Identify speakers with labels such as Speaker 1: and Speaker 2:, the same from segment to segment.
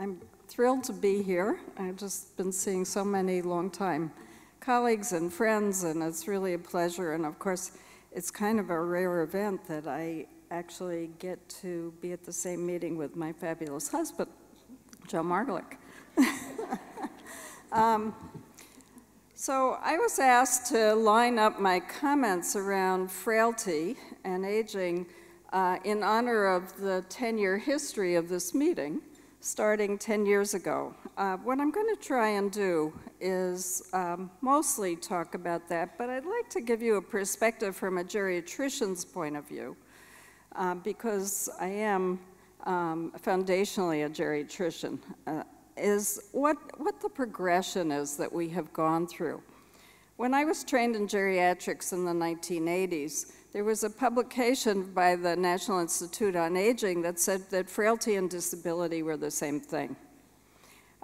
Speaker 1: I'm thrilled to be here. I've just been seeing so many longtime colleagues and friends, and it's really a pleasure. And of course, it's kind of a rare event that I actually get to be at the same meeting with my fabulous husband, Joe Margolick. um, so I was asked to line up my comments around frailty and aging uh, in honor of the 10-year history of this meeting, starting 10 years ago. Uh, what I'm going to try and do is um, mostly talk about that, but I'd like to give you a perspective from a geriatrician's point of view, uh, because I am um, foundationally a geriatrician. Uh, is what, what the progression is that we have gone through. When I was trained in geriatrics in the 1980s, there was a publication by the National Institute on Aging that said that frailty and disability were the same thing.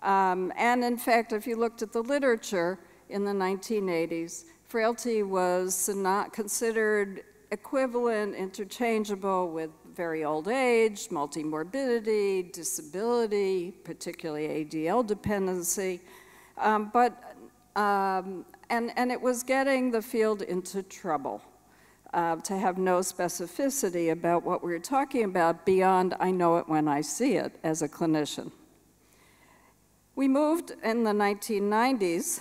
Speaker 1: Um, and in fact, if you looked at the literature in the 1980s, frailty was not considered equivalent, interchangeable with very old age, multimorbidity, disability, particularly ADL dependency. Um, but, um, and, and it was getting the field into trouble uh, to have no specificity about what we're talking about beyond I know it when I see it as a clinician. We moved in the 1990s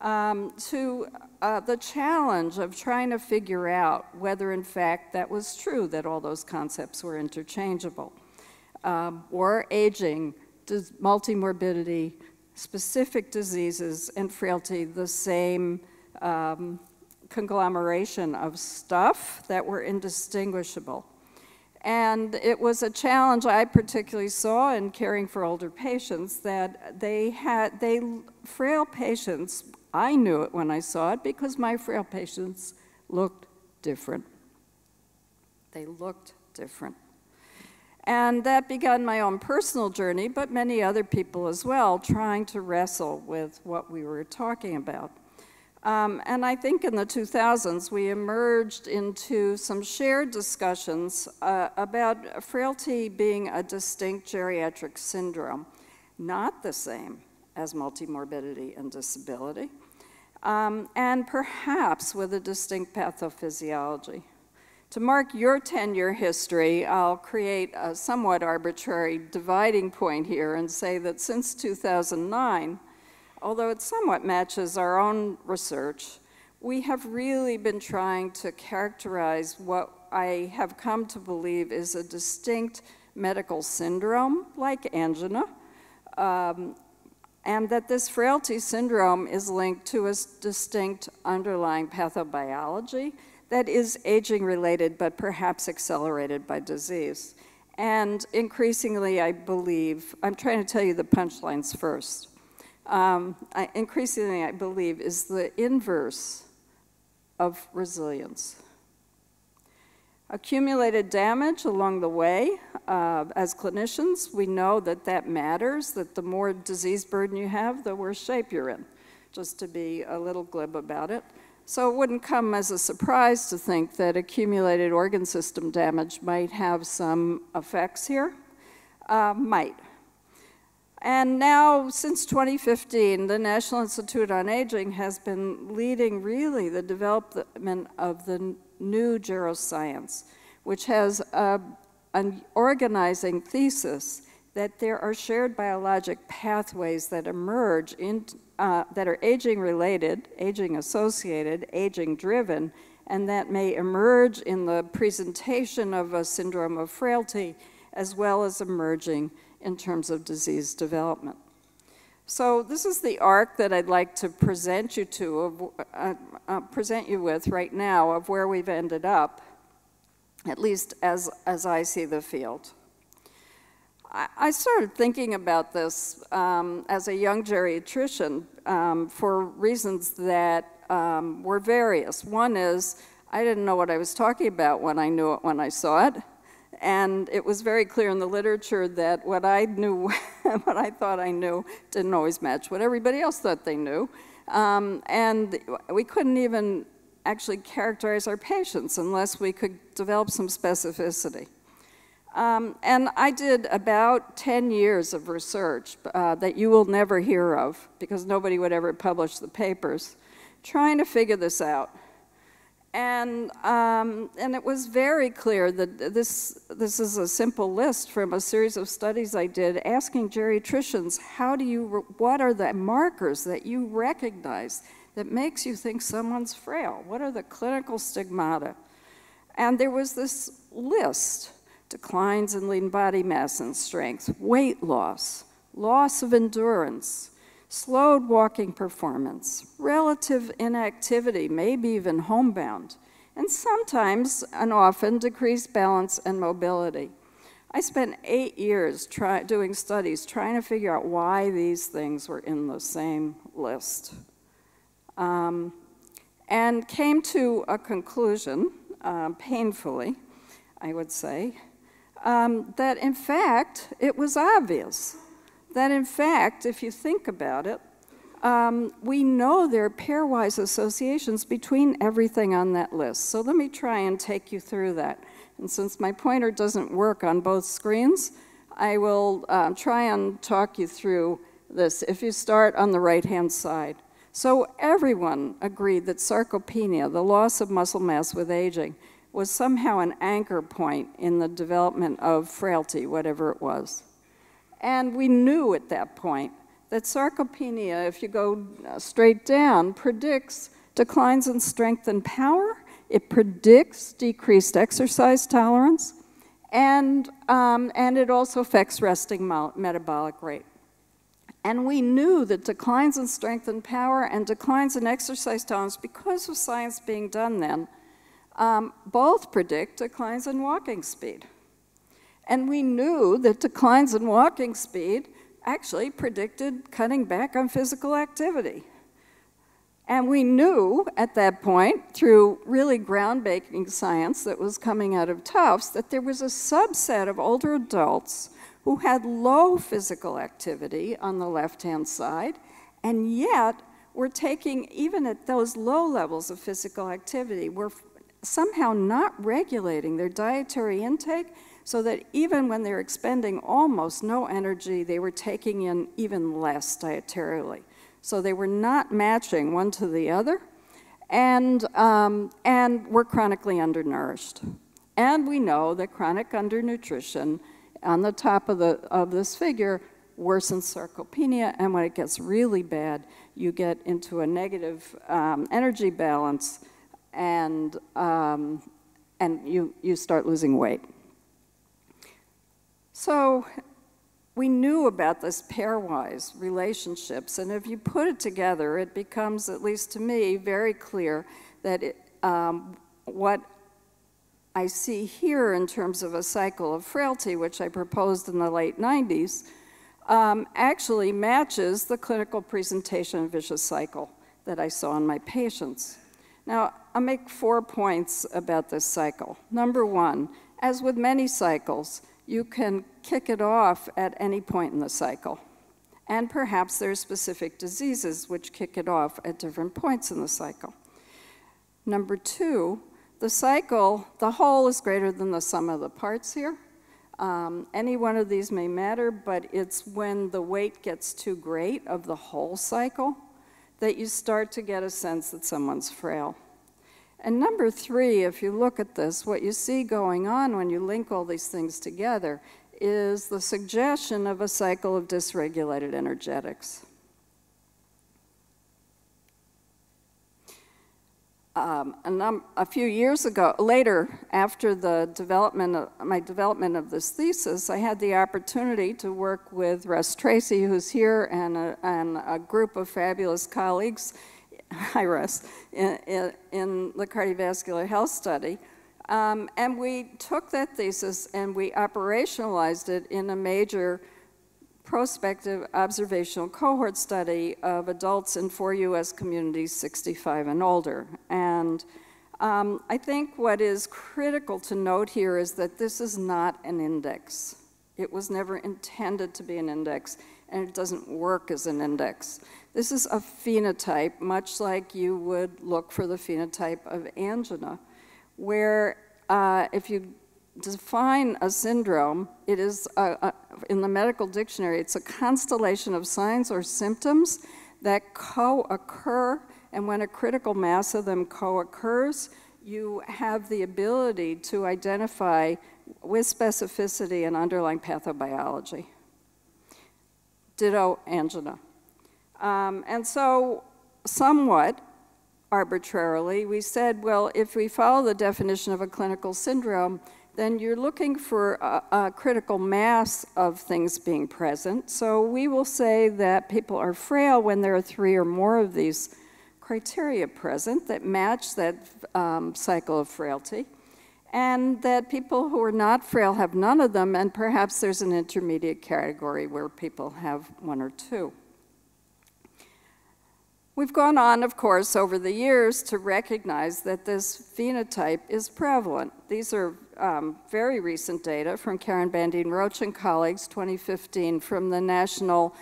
Speaker 1: um, to uh, the challenge of trying to figure out whether, in fact, that was true, that all those concepts were interchangeable. Um, or aging, multimorbidity, specific diseases, and frailty the same um, conglomeration of stuff that were indistinguishable. And it was a challenge I particularly saw in caring for older patients that they had, they, frail patients I knew it when I saw it because my frail patients looked different. They looked different. And that began my own personal journey, but many other people as well, trying to wrestle with what we were talking about. Um, and I think in the 2000s, we emerged into some shared discussions uh, about frailty being a distinct geriatric syndrome, not the same as multimorbidity and disability, um, and perhaps with a distinct pathophysiology. To mark your 10-year history, I'll create a somewhat arbitrary dividing point here and say that since 2009, although it somewhat matches our own research, we have really been trying to characterize what I have come to believe is a distinct medical syndrome like angina, um, and that this frailty syndrome is linked to a distinct underlying pathobiology that is aging related but perhaps accelerated by disease. And increasingly, I believe, I'm trying to tell you the punchlines first. Um, I, increasingly, I believe, is the inverse of resilience accumulated damage along the way. Uh, as clinicians, we know that that matters, that the more disease burden you have, the worse shape you're in, just to be a little glib about it. So it wouldn't come as a surprise to think that accumulated organ system damage might have some effects here. Uh, might. And now, since 2015, the National Institute on Aging has been leading really the development of the new geroscience, which has a, an organizing thesis that there are shared biologic pathways that emerge in, uh, that are aging related, aging associated, aging driven, and that may emerge in the presentation of a syndrome of frailty as well as emerging in terms of disease development. So this is the arc that I'd like to present you to, uh, uh, present you with right now of where we've ended up, at least as, as I see the field. I, I started thinking about this um, as a young geriatrician um, for reasons that um, were various. One is I didn't know what I was talking about when I knew it when I saw it. And it was very clear in the literature that what I knew, what I thought I knew, didn't always match what everybody else thought they knew. Um, and we couldn't even actually characterize our patients unless we could develop some specificity. Um, and I did about 10 years of research uh, that you will never hear of because nobody would ever publish the papers, trying to figure this out. And, um, and it was very clear that this, this is a simple list from a series of studies I did asking geriatricians, how do you, what are the markers that you recognize that makes you think someone's frail? What are the clinical stigmata? And there was this list, declines in lean body mass and strength, weight loss, loss of endurance, slowed walking performance, relative inactivity, maybe even homebound, and sometimes and often decreased balance and mobility. I spent eight years try, doing studies trying to figure out why these things were in the same list. Um, and came to a conclusion, uh, painfully, I would say, um, that in fact it was obvious that in fact, if you think about it, um, we know there are pairwise associations between everything on that list. So let me try and take you through that. And since my pointer doesn't work on both screens, I will uh, try and talk you through this if you start on the right-hand side. So everyone agreed that sarcopenia, the loss of muscle mass with aging, was somehow an anchor point in the development of frailty, whatever it was. And we knew at that point that sarcopenia, if you go uh, straight down, predicts declines in strength and power. It predicts decreased exercise tolerance. And, um, and it also affects resting metabolic rate. And we knew that declines in strength and power and declines in exercise tolerance, because of science being done then, um, both predict declines in walking speed. And we knew that declines in walking speed actually predicted cutting back on physical activity. And we knew at that point, through really groundbreaking science that was coming out of Tufts, that there was a subset of older adults who had low physical activity on the left-hand side, and yet were taking, even at those low levels of physical activity, were somehow not regulating their dietary intake so that even when they're expending almost no energy, they were taking in even less dietarily. So they were not matching one to the other, and, um, and were chronically undernourished. And we know that chronic undernutrition on the top of, the, of this figure worsens sarcopenia, and when it gets really bad, you get into a negative um, energy balance and, um, and you, you start losing weight. So we knew about this pairwise relationships, and if you put it together, it becomes, at least to me, very clear that it, um, what I see here in terms of a cycle of frailty, which I proposed in the late 90s, um, actually matches the clinical presentation of vicious cycle that I saw in my patients. Now, I'll make four points about this cycle. Number one, as with many cycles, you can kick it off at any point in the cycle. And perhaps there are specific diseases which kick it off at different points in the cycle. Number two, the cycle, the whole is greater than the sum of the parts here. Um, any one of these may matter, but it's when the weight gets too great of the whole cycle that you start to get a sense that someone's frail. And number three, if you look at this, what you see going on when you link all these things together is the suggestion of a cycle of dysregulated energetics. Um, a, a, few years ago, later, after the development of, my development of this thesis, I had the opportunity to work with Russ Tracy, who's here, and a, and a group of fabulous colleagues hi Russ in, in, in the cardiovascular health study. Um, and we took that thesis and we operationalized it in a major prospective observational cohort study of adults in four U.S. communities 65 and older. And um, I think what is critical to note here is that this is not an index. It was never intended to be an index, and it doesn't work as an index. This is a phenotype, much like you would look for the phenotype of angina, where uh, if you define a syndrome, it is, a, a, in the medical dictionary, it's a constellation of signs or symptoms that co-occur, and when a critical mass of them co-occurs, you have the ability to identify with specificity an underlying pathobiology. Ditto angina. Um, and so, somewhat arbitrarily, we said, well, if we follow the definition of a clinical syndrome, then you're looking for a, a, critical mass of things being present. So we will say that people are frail when there are three or more of these criteria present that match that um, cycle of frailty, and that people who are not frail have none of them, and perhaps there's an intermediate category where people have one or two. We've gone on, of course, over the years to recognize that this phenotype is prevalent. These are um, very recent data from Karen Bandeen-Roche and colleagues, 2015, from the National,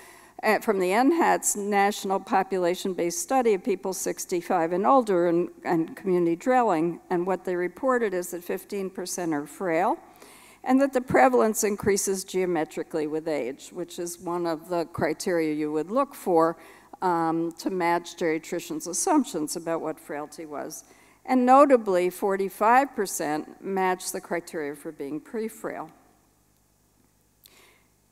Speaker 1: uh, from the NHATS National Population-Based Study of people 65 and older and, and community dwelling. And what they reported is that 15% are frail, and that the prevalence increases geometrically with age, which is one of the criteria you would look for um, to match geriatricians' assumptions about what frailty was. And notably, 45% matched the criteria for being pre-frail.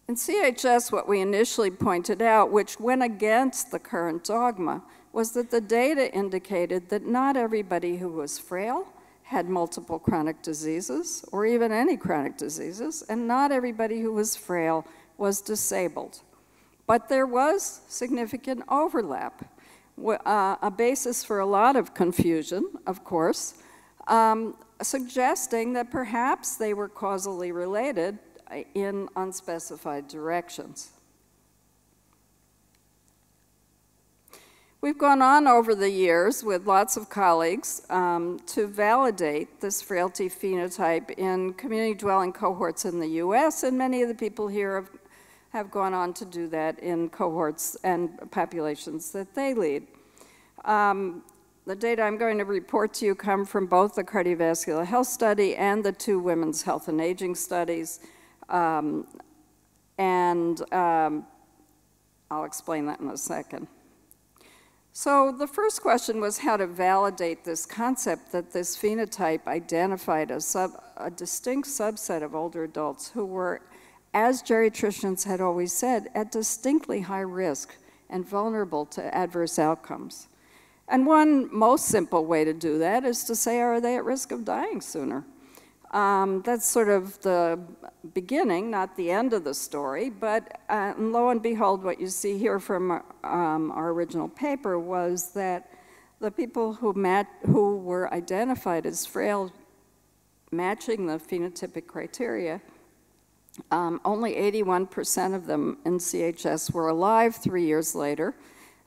Speaker 1: In CHS, what we initially pointed out, which went against the current dogma, was that the data indicated that not everybody who was frail had multiple chronic diseases, or even any chronic diseases, and not everybody who was frail was disabled. But there was significant overlap, uh, a basis for a lot of confusion, of course, um, suggesting that perhaps they were causally related uh, in unspecified directions. We've gone on over the years with lots of colleagues um, to validate this frailty phenotype in community dwelling cohorts in the US, and many of the people here have have gone on to do that in cohorts and populations that they lead. Um, the data I'm going to report to you come from both the cardiovascular health study and the two women's health and aging studies. Um, and um, I'll explain that in a second. So the first question was how to validate this concept that this phenotype identified a, sub, a distinct subset of older adults who were as geriatricians had always said, at distinctly high risk and vulnerable to adverse outcomes. And one most simple way to do that is to say, are they at risk of dying sooner? Um, that's sort of the beginning, not the end of the story, but uh, and lo and behold, what you see here from um, our original paper was that the people who, mat who were identified as frail, matching the phenotypic criteria, um, only 81% of them in CHS were alive three years later,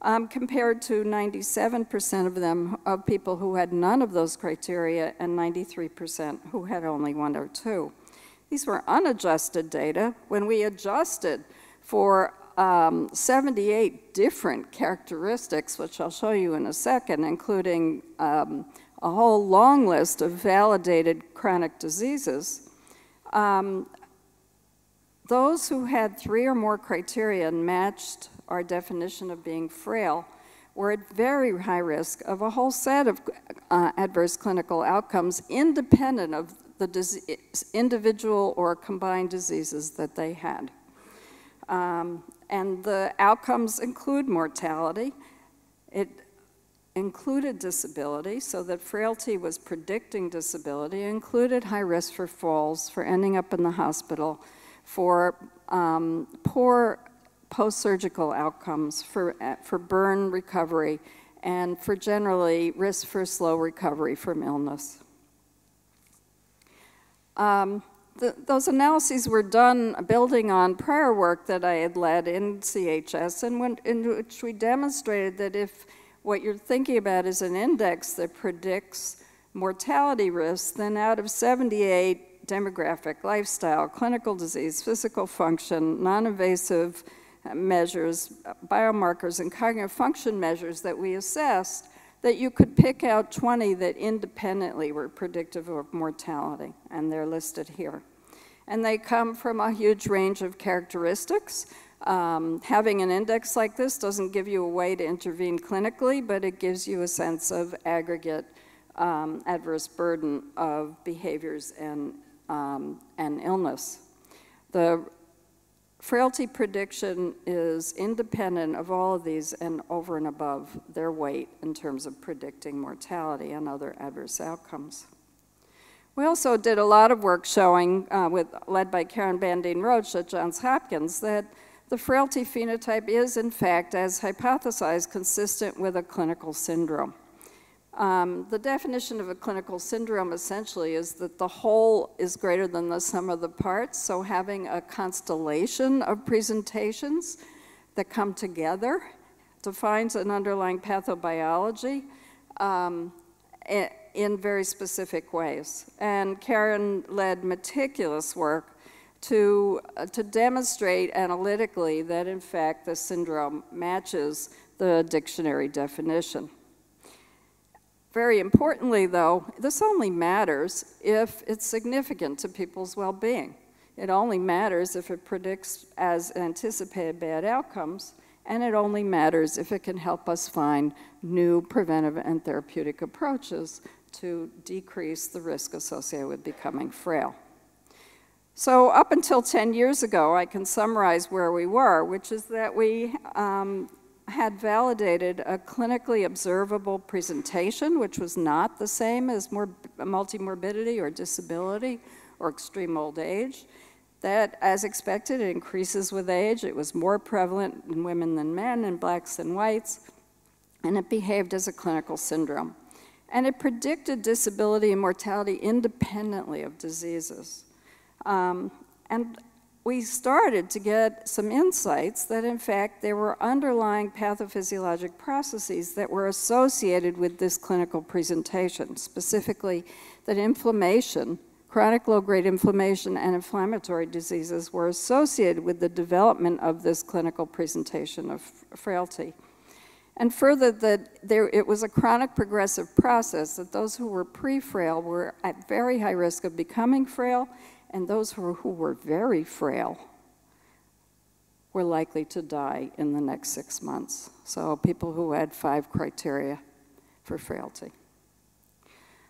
Speaker 1: um, compared to 97% of them of people who had none of those criteria and 93% who had only one or two. These were unadjusted data. When we adjusted for um, 78 different characteristics, which I'll show you in a second, including um, a whole long list of validated chronic diseases, um, those who had three or more criteria and matched our definition of being frail were at very high risk of a whole set of uh, adverse clinical outcomes independent of the individual or combined diseases that they had. Um, and the outcomes include mortality. It included disability, so that frailty was predicting disability, it included high risk for falls, for ending up in the hospital, for um, poor post-surgical outcomes, for, uh, for burn recovery, and for generally risk for slow recovery from illness. Um, the, those analyses were done building on prior work that I had led in CHS, and when, in which we demonstrated that if what you're thinking about is an index that predicts mortality risk, then out of 78 demographic, lifestyle, clinical disease, physical function, non-invasive measures, biomarkers, and cognitive function measures that we assessed, that you could pick out 20 that independently were predictive of mortality, and they're listed here. And they come from a huge range of characteristics. Um, having an index like this doesn't give you a way to intervene clinically, but it gives you a sense of aggregate um, adverse burden of behaviors and, um, and illness. The frailty prediction is independent of all of these and over and above their weight in terms of predicting mortality and other adverse outcomes. We also did a lot of work showing, uh, with, led by Karen Bandeen-Roche at Johns Hopkins, that the frailty phenotype is, in fact, as hypothesized, consistent with a clinical syndrome. Um, the definition of a clinical syndrome essentially is that the whole is greater than the sum of the parts, so having a constellation of presentations that come together defines an underlying pathobiology um, in very specific ways. And Karen led meticulous work to, uh, to demonstrate analytically that in fact the syndrome matches the dictionary definition. Very importantly, though, this only matters if it's significant to people's well being. It only matters if it predicts as anticipated bad outcomes, and it only matters if it can help us find new preventive and therapeutic approaches to decrease the risk associated with becoming frail. So, up until 10 years ago, I can summarize where we were, which is that we um, had validated a clinically observable presentation, which was not the same as multimorbidity or disability or extreme old age. That, as expected, it increases with age. It was more prevalent in women than men, in blacks than whites, and it behaved as a clinical syndrome. And it predicted disability and mortality independently of diseases. Um, and we started to get some insights that, in fact, there were underlying pathophysiologic processes that were associated with this clinical presentation, specifically that inflammation, chronic low grade inflammation, and inflammatory diseases were associated with the development of this clinical presentation of frailty. And further, that there, it was a chronic progressive process, that those who were pre frail were at very high risk of becoming frail and those who were, who were very frail were likely to die in the next six months. So, people who had five criteria for frailty.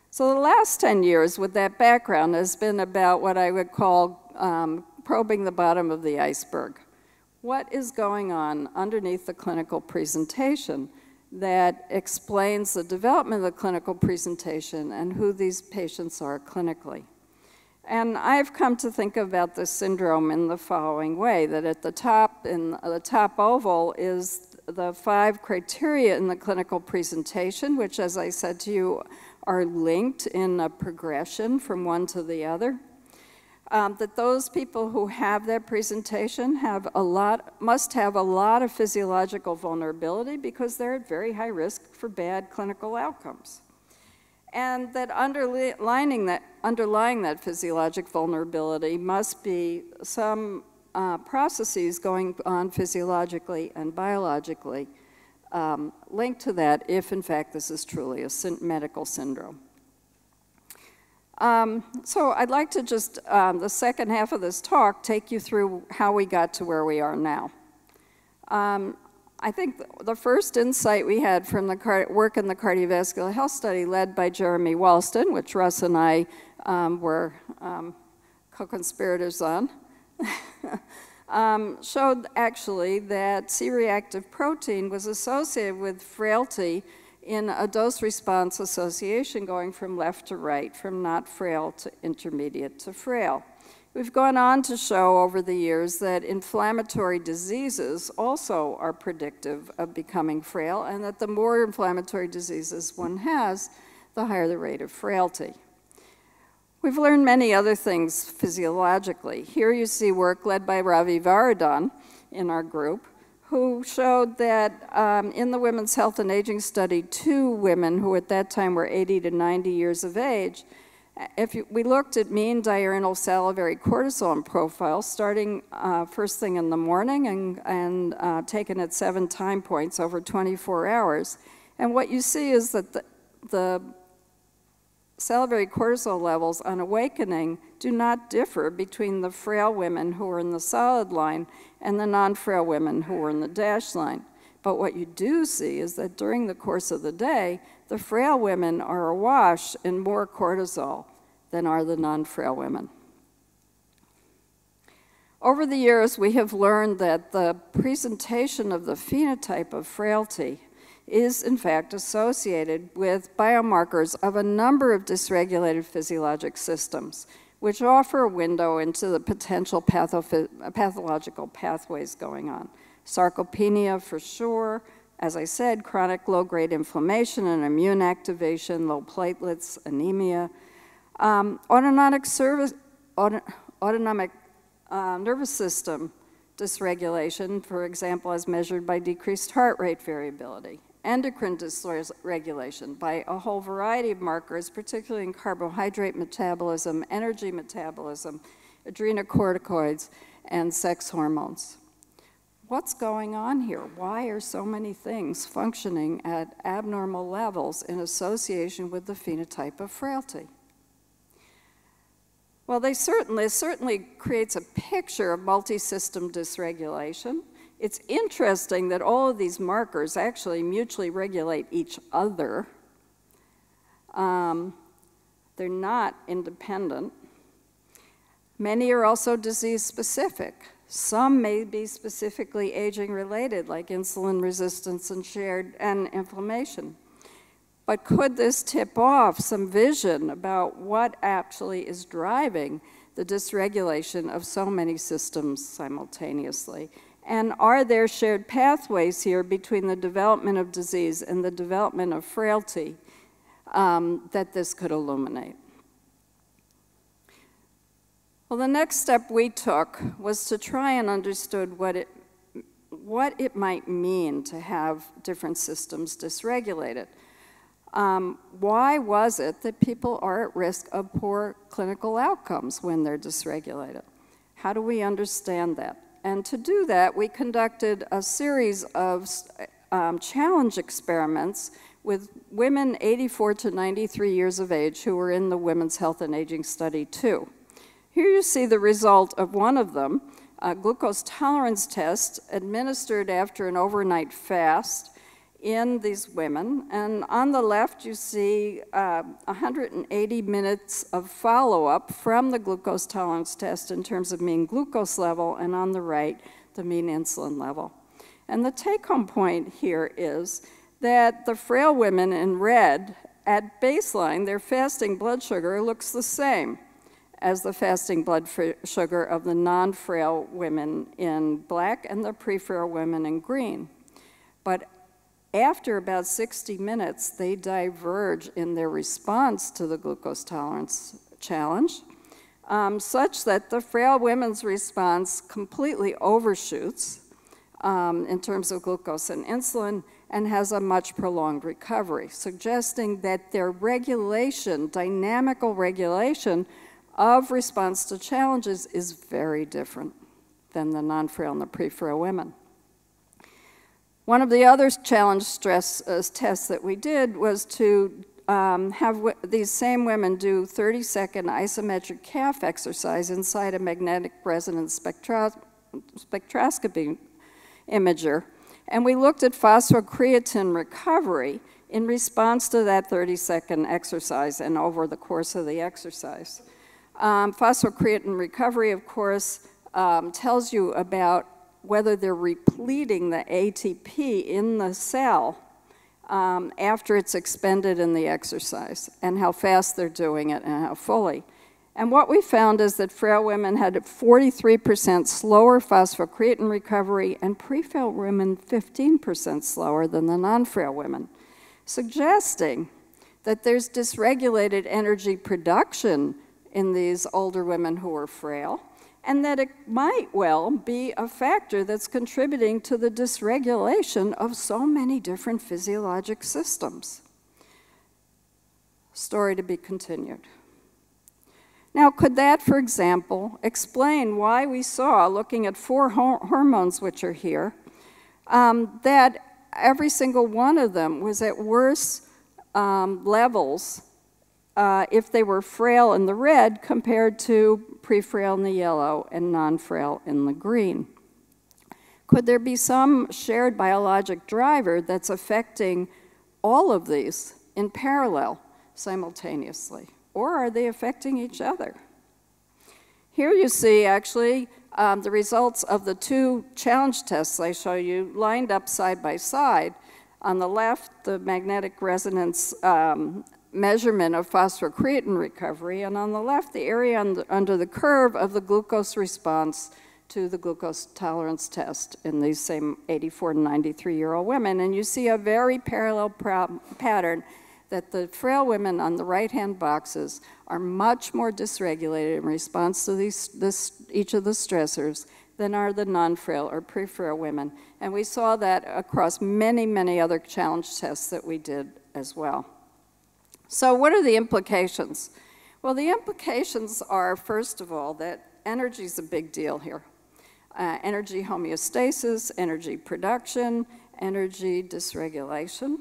Speaker 1: So, the last 10 years with that background has been about what I would call um, probing the bottom of the iceberg. What is going on underneath the clinical presentation that explains the development of the clinical presentation and who these patients are clinically? And I've come to think about this syndrome in the following way, that at the top, in the top oval is the five criteria in the clinical presentation, which as I said to you, are linked in a progression from one to the other. Um, that those people who have that presentation have a lot, must have a lot of physiological vulnerability because they're at very high risk for bad clinical outcomes and that underlining that, underlying that physiologic vulnerability must be some uh, processes going on physiologically and biologically um, linked to that if, in fact, this is truly a medical syndrome. Um, so I'd like to just, um, the second half of this talk, take you through how we got to where we are now. Um, I think the first insight we had from the work in the cardiovascular health study led by Jeremy Walston, which Russ and I um, were um, co-conspirators on, um, showed actually that C-reactive protein was associated with frailty in a dose-response association going from left to right, from not frail to intermediate to frail. We've gone on to show over the years that inflammatory diseases also are predictive of becoming frail, and that the more inflammatory diseases one has, the higher the rate of frailty. We've learned many other things physiologically. Here you see work led by Ravi Varadhan in our group, who showed that um, in the Women's Health and Aging study, two women who at that time were 80 to 90 years of age if we looked at mean diurnal salivary cortisol profile starting uh, first thing in the morning and, and uh, taken at seven time points over 24 hours, And what you see is that the, the salivary cortisol levels on awakening do not differ between the frail women who are in the solid line and the non-frail women who are in the dashed line. But what you do see is that during the course of the day, the frail women are awash in more cortisol than are the non-frail women. Over the years, we have learned that the presentation of the phenotype of frailty is in fact associated with biomarkers of a number of dysregulated physiologic systems, which offer a window into the potential pathological pathways going on. Sarcopenia for sure, as I said, chronic low-grade inflammation and immune activation, low platelets, anemia. Um, autonomic, service, auto, autonomic uh, nervous system dysregulation, for example, as measured by decreased heart rate variability endocrine dysregulation by a whole variety of markers, particularly in carbohydrate metabolism, energy metabolism, adrenocorticoids, and sex hormones. What's going on here? Why are so many things functioning at abnormal levels in association with the phenotype of frailty? Well, they certainly, certainly creates a picture of multi-system dysregulation. It's interesting that all of these markers actually mutually regulate each other. Um, they're not independent. Many are also disease specific. Some may be specifically aging related, like insulin resistance and shared and inflammation. But could this tip off some vision about what actually is driving the dysregulation of so many systems simultaneously? And are there shared pathways here between the development of disease and the development of frailty um, that this could illuminate? Well, the next step we took was to try and understand what it, what it might mean to have different systems dysregulated. Um, why was it that people are at risk of poor clinical outcomes when they're dysregulated? How do we understand that? And to do that, we conducted a series of um, challenge experiments with women 84 to 93 years of age who were in the Women's Health and Aging Study 2. Here you see the result of one of them, a glucose tolerance test administered after an overnight fast in these women. And on the left, you see uh, 180 minutes of follow-up from the glucose tolerance test in terms of mean glucose level, and on the right, the mean insulin level. And the take-home point here is that the frail women in red, at baseline, their fasting blood sugar looks the same as the fasting blood sugar of the non-frail women in black and the pre-frail women in green. But after about 60 minutes, they diverge in their response to the glucose tolerance challenge, um, such that the frail women's response completely overshoots um, in terms of glucose and insulin and has a much prolonged recovery, suggesting that their regulation, dynamical regulation of response to challenges is very different than the non-frail and the pre-frail women. One of the other challenge stress uh, tests that we did was to um, have these same women do 30 second isometric calf exercise inside a magnetic resonance spectro spectroscopy imager. And we looked at phosphocreatine recovery in response to that 30 second exercise and over the course of the exercise. Um, phosphocreatine recovery, of course, um, tells you about whether they're repleting the ATP in the cell um, after it's expended in the exercise and how fast they're doing it and how fully. And what we found is that frail women had 43% slower phosphocreatine recovery and pre-frail women 15% slower than the non-frail women, suggesting that there's dysregulated energy production in these older women who are frail and that it might well be a factor that's contributing to the dysregulation of so many different physiologic systems. Story to be continued. Now, could that, for example, explain why we saw, looking at four hormones which are here, um, that every single one of them was at worse um, levels uh, if they were frail in the red compared to pre-frail in the yellow and non-frail in the green. Could there be some shared biologic driver that's affecting all of these in parallel simultaneously? Or are they affecting each other? Here you see actually um, the results of the two challenge tests I show you lined up side by side. On the left, the magnetic resonance um, measurement of phosphocreatine recovery, and on the left, the area the, under the curve of the glucose response to the glucose tolerance test in these same 84 and 93 year old women. And you see a very parallel pattern that the frail women on the right hand boxes are much more dysregulated in response to these, this, each of the stressors than are the non frail or pre frail women. And we saw that across many, many other challenge tests that we did as well. So, what are the implications? Well, the implications are, first of all, that energy is a big deal here uh, energy homeostasis, energy production, energy dysregulation.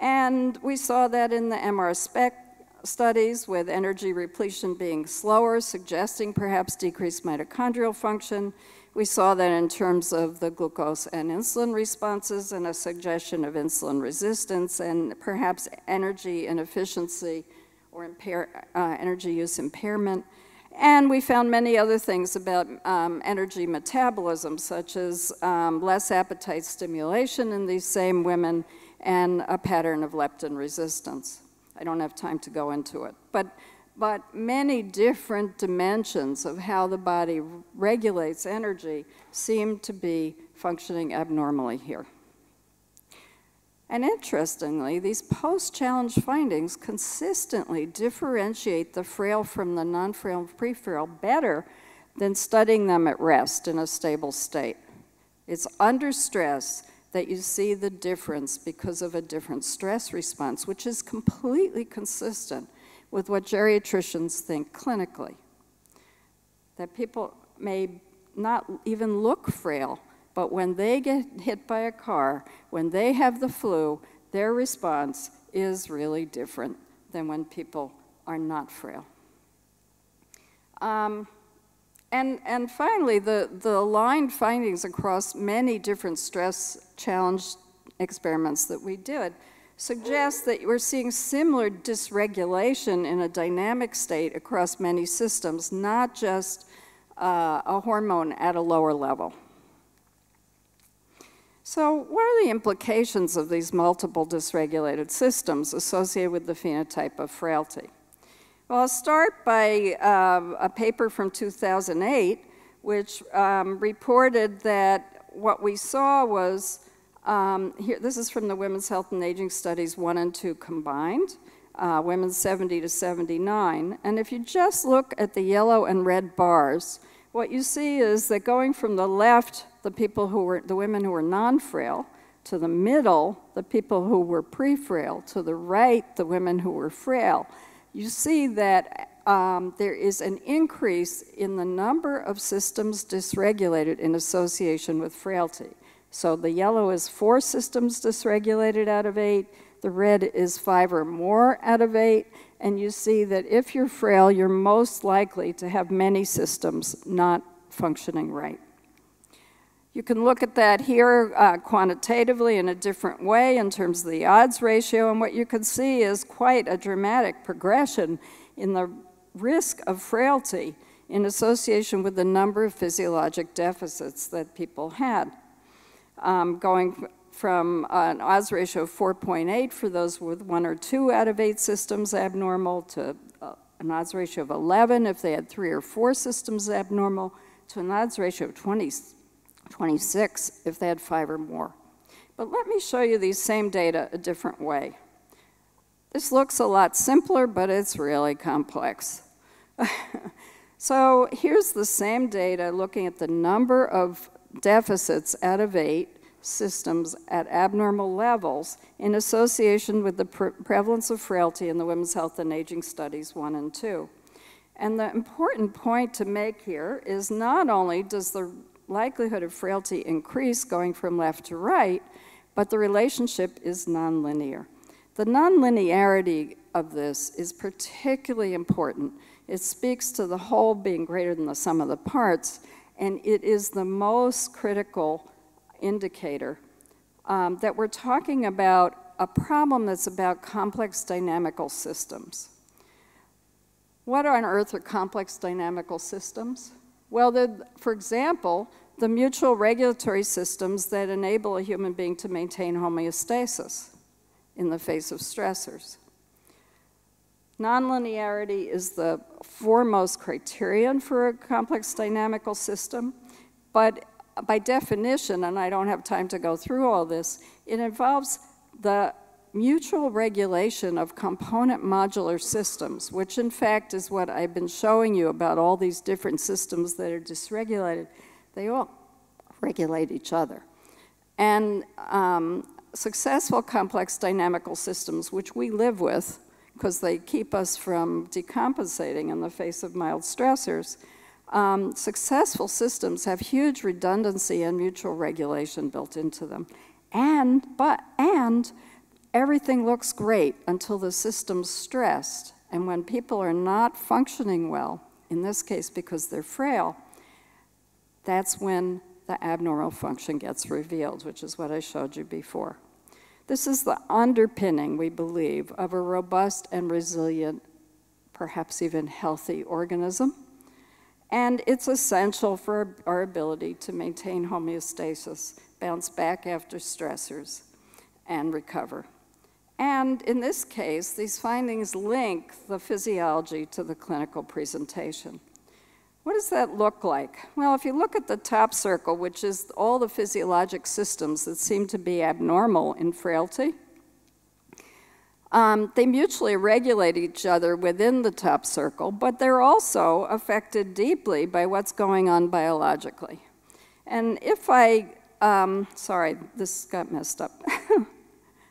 Speaker 1: And we saw that in the MR spec studies with energy repletion being slower, suggesting perhaps decreased mitochondrial function. We saw that in terms of the glucose and insulin responses and a suggestion of insulin resistance and perhaps energy inefficiency or impair, uh, energy use impairment. And we found many other things about um, energy metabolism, such as um, less appetite stimulation in these same women and a pattern of leptin resistance. I don't have time to go into it. But, but many different dimensions of how the body regulates energy seem to be functioning abnormally here. And interestingly, these post-challenge findings consistently differentiate the frail from the non-frail pre-frail better than studying them at rest in a stable state. It's under stress that you see the difference because of a different stress response, which is completely consistent with what geriatricians think clinically. That people may not even look frail but when they get hit by a car, when they have the flu, their response is really different than when people are not frail. Um, and, and finally, the, the aligned findings across many different stress challenge experiments that we did suggest that we're seeing similar dysregulation in a dynamic state across many systems, not just uh, a hormone at a lower level. So, what are the implications of these multiple dysregulated systems associated with the phenotype of frailty? Well, I'll start by uh, a paper from 2008, which um, reported that what we saw was um, here, this is from the Women's Health and Aging Studies 1 and 2 combined, uh, women 70 to 79. And if you just look at the yellow and red bars, what you see is that going from the left the people who were, the women who were non frail, to the middle, the people who were pre frail, to the right, the women who were frail, you see that um, there is an increase in the number of systems dysregulated in association with frailty. So the yellow is four systems dysregulated out of eight, the red is five or more out of eight, and you see that if you're frail, you're most likely to have many systems not functioning right. You can look at that here uh, quantitatively in a different way in terms of the odds ratio, and what you can see is quite a dramatic progression in the risk of frailty in association with the number of physiologic deficits that people had. Um, going from an odds ratio of 4.8 for those with one or two out of eight systems abnormal to uh, an odds ratio of 11 if they had three or four systems abnormal to an odds ratio of 20 26 if they had five or more. But let me show you these same data a different way. This looks a lot simpler, but it's really complex. so here's the same data looking at the number of deficits out of eight systems at abnormal levels in association with the pre prevalence of frailty in the Women's Health and Aging Studies 1 and 2. And the important point to make here is not only does the likelihood of frailty increase going from left to right, but the relationship is nonlinear. The nonlinearity of this is particularly important. It speaks to the whole being greater than the sum of the parts, and it is the most critical indicator um, that we're talking about a problem that's about complex dynamical systems. What on earth are complex dynamical systems? Well, for example, the mutual regulatory systems that enable a human being to maintain homeostasis in the face of stressors. Nonlinearity is the foremost criterion for a complex dynamical system, but by definition, and I don't have time to go through all this, it involves the mutual regulation of component modular systems, which in fact is what I've been showing you about all these different systems that are dysregulated. They all regulate each other. And um, successful complex dynamical systems, which we live with, because they keep us from decompensating in the face of mild stressors, um, successful systems have huge redundancy and mutual regulation built into them. And, but, and everything looks great until the system's stressed. And when people are not functioning well, in this case because they're frail, that's when the abnormal function gets revealed, which is what I showed you before. This is the underpinning, we believe, of a robust and resilient, perhaps even healthy organism. And it's essential for our ability to maintain homeostasis, bounce back after stressors, and recover. And in this case, these findings link the physiology to the clinical presentation. What does that look like? Well, if you look at the top circle, which is all the physiologic systems that seem to be abnormal in frailty, um, they mutually regulate each other within the top circle, but they're also affected deeply by what's going on biologically. And if I, um, sorry, this got messed up.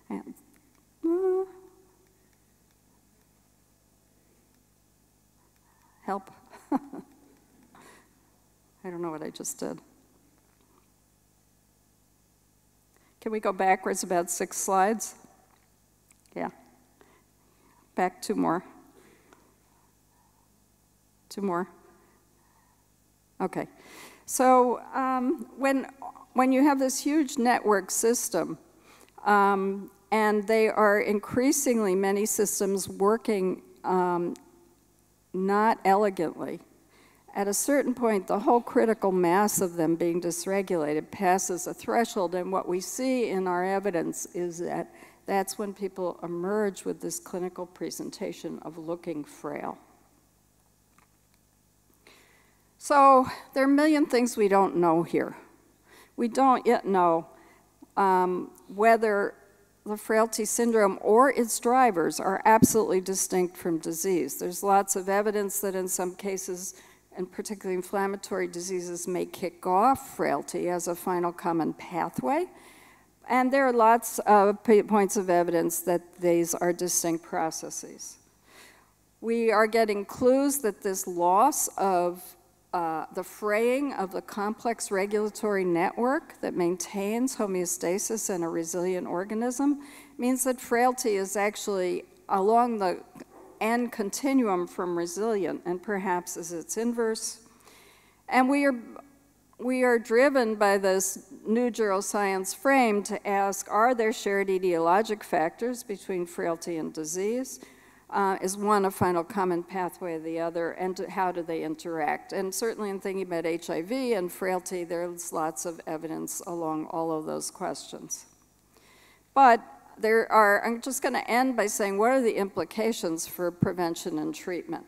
Speaker 1: Help. I don't know what I just did. Can we go backwards about six slides? Yeah. Back two more. Two more. Okay. So um, when, when you have this huge network system, um, and they are increasingly many systems working um, not elegantly, at a certain point, the whole critical mass of them being dysregulated passes a threshold, and what we see in our evidence is that that's when people emerge with this clinical presentation of looking frail. So there are a million things we don't know here. We don't yet know um, whether the frailty syndrome or its drivers are absolutely distinct from disease. There's lots of evidence that in some cases, and particularly inflammatory diseases, may kick off frailty as a final common pathway. And there are lots of points of evidence that these are distinct processes. We are getting clues that this loss of uh, the fraying of the complex regulatory network that maintains homeostasis in a resilient organism means that frailty is actually along the end continuum from resilient and perhaps is its inverse. And we are we are driven by this new geroscience frame to ask, are there shared etiologic factors between frailty and disease? Uh, is one a final common pathway of the other, and how do they interact? And certainly in thinking about HIV and frailty, there's lots of evidence along all of those questions. But there are, I'm just going to end by saying, what are the implications for prevention and treatment?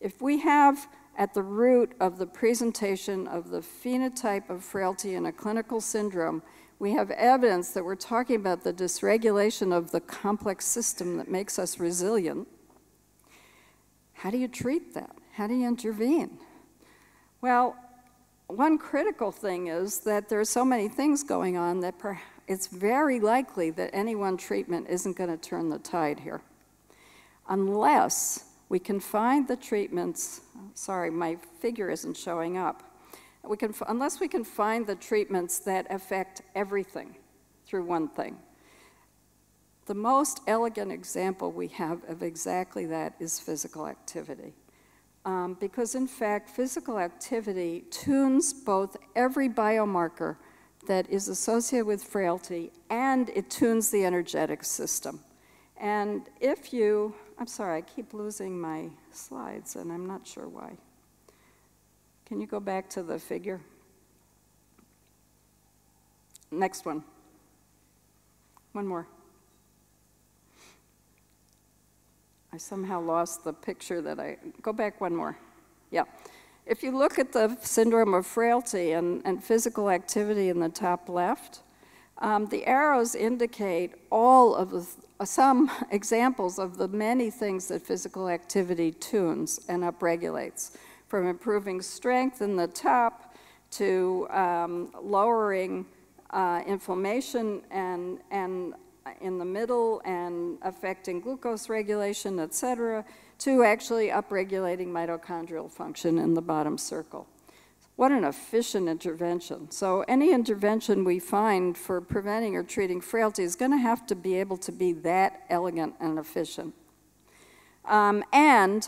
Speaker 1: If we have at the root of the presentation of the phenotype of frailty in a clinical syndrome, we have evidence that we're talking about the dysregulation of the complex system that makes us resilient. How do you treat that? How do you intervene? Well, one critical thing is that there are so many things going on that it's very likely that any one treatment isn't going to turn the tide here. Unless we can find the treatments, sorry, my figure isn't showing up. We can, unless we can find the treatments that affect everything. through one thing. The most elegant example we have of exactly that is physical activity. Um, because in fact, physical activity tunes both every biomarker that is associated with frailty and it tunes the energetic system. And if you, I'm sorry, I keep losing my slides and I'm not sure why. Can you go back to the figure? Next one. One more. I somehow lost the picture that I, go back one more. Yeah. If you look at the syndrome of frailty and, and physical activity in the top left, um, the arrows indicate all of the, uh, some examples of the many things that physical activity tunes and upregulates, from improving strength in the top to um, lowering uh, inflammation and, and in the middle and affecting glucose regulation, et cetera, to actually upregulating mitochondrial function in the bottom circle. What an efficient intervention. So any intervention we find for preventing or treating frailty is going to have to be able to be that elegant and efficient. Um, and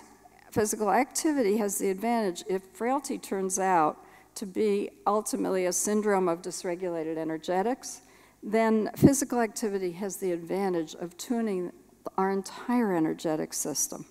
Speaker 1: physical activity has the advantage, if frailty turns out to be ultimately a syndrome of dysregulated energetics, then physical activity has the advantage of tuning our entire energetic system.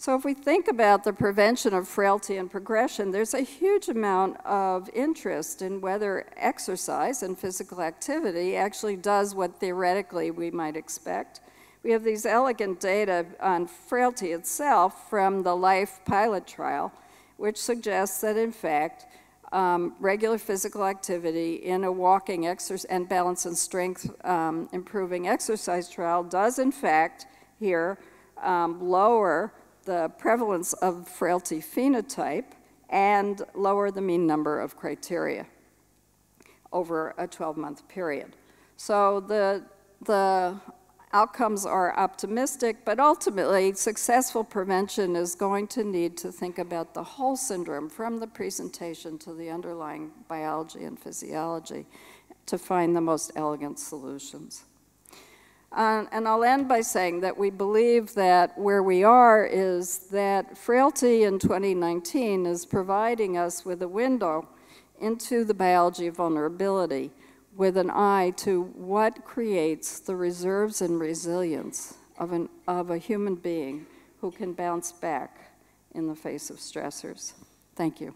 Speaker 1: So if we think about the prevention of frailty and progression, there's a huge amount of interest in whether exercise and physical activity actually does what theoretically we might expect. We have these elegant data on frailty itself from the LIFE pilot trial, which suggests that in fact, um, regular physical activity in a walking exercise and balance and strength um, improving exercise trial does in fact here um, lower the prevalence of frailty phenotype and lower the mean number of criteria over a 12-month period. So the, the outcomes are optimistic, but ultimately successful prevention is going to need to think about the whole syndrome from the presentation to the underlying biology and physiology to find the most elegant solutions. Uh, and I'll end by saying that we believe that where we are is that frailty in 2019 is providing us with a window into the biology of vulnerability with an eye to what creates the reserves and resilience of, an, of a human being who can bounce back in the face of stressors. Thank you.